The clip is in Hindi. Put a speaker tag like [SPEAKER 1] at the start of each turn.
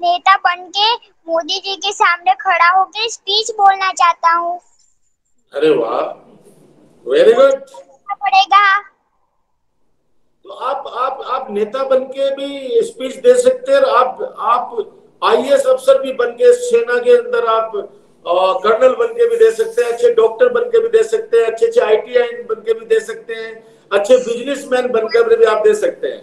[SPEAKER 1] नेता बन के मोदी जी के सामने खड़ा होकर स्पीच बोलना चाहता हूँ।
[SPEAKER 2] अरे वाह वेरी गुड
[SPEAKER 1] पड़ेगा।
[SPEAKER 2] तो आप आप आप नेता बन के भी स्पीच दे सकते हैं आप आप आईएएस अफसर भी बनके सेना के अंदर आप कर्नल बन के भी दे सकते हैं अच्छे डॉक्टर बन के भी दे सकते हैं अच्छे अच्छे आई बन के भी दे सकते हैं अच्छे बिजनेसमैन बनकर भी आप दे सकते हैं।